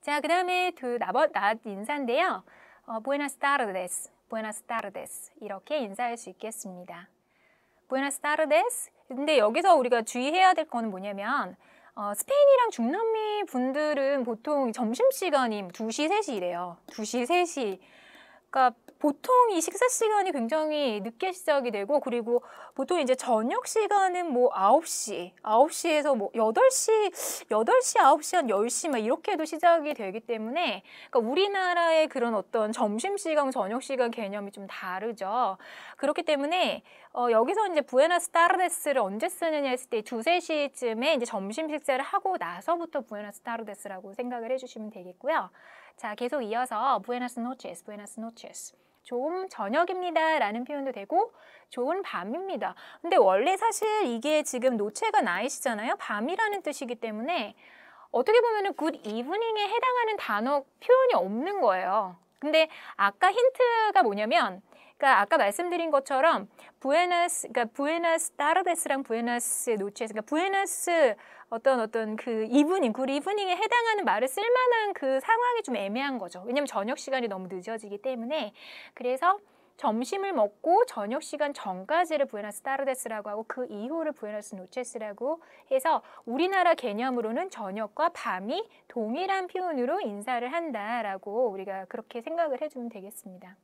자, 그 다음에 그 나벗 낮 인사인데요. 어, buenas tardes, buenas tardes 이렇게 인사할 수 있겠습니다. buenas tardes. 근데 여기서 우리가 주의해야 될 거는 뭐냐면 어, 스페인이랑 중남미 분들은 보통 점심시간이 2시, 3시래요. 2시, 3시. 그러니까 보통 이 식사 시간이 굉장히 늦게 시작이 되고 그리고 보통 이제 저녁 시간은 뭐 9시, 9시에서 뭐 8시, 8시, 9시 한 10시 막 이렇게도 시작이 되기 때문에 그러니까 우리나라의 그런 어떤 점심 시간, 저녁 시간 개념이 좀 다르죠. 그렇기 때문에 어, 여기서 이제 buenas tardes를 언제 쓰느냐 했을 때 두세 시쯤에 이제 점심 식사를 하고 나서부터 buenas tardes라고 생각을 해 주시면 되겠고요. 자, 계속 이어서 buenas noches, buenas noches. 좋은 저녁입니다 라는 표현도 되고 좋은 밤입니다. 근데 원래 사실 이게 지금 noche가 night이잖아요. 밤이라는 뜻이기 때문에 어떻게 보면은 good evening에 해당하는 단어 표현이 없는 거예요. 근데 아까 힌트가 뭐냐면 그러니까 아까 말씀드린 것처럼 buenas 그러니까 buenas tardes랑 buenas noches 그러니까 buenas 어떤 어떤 그 evening, 그 evening에 해당하는 말을 쓸만한 그 상황이 좀 애매한 거죠. 왜냐면 저녁 시간이 너무 늦어지기 때문에 그래서 점심을 먹고 저녁 시간 전까지를 부에나스 타르데스라고 하고 그 이후를 부에나스 노체스라고 해서 우리나라 개념으로는 저녁과 밤이 동일한 표현으로 인사를 한다라고 우리가 그렇게 생각을 해주면 되겠습니다.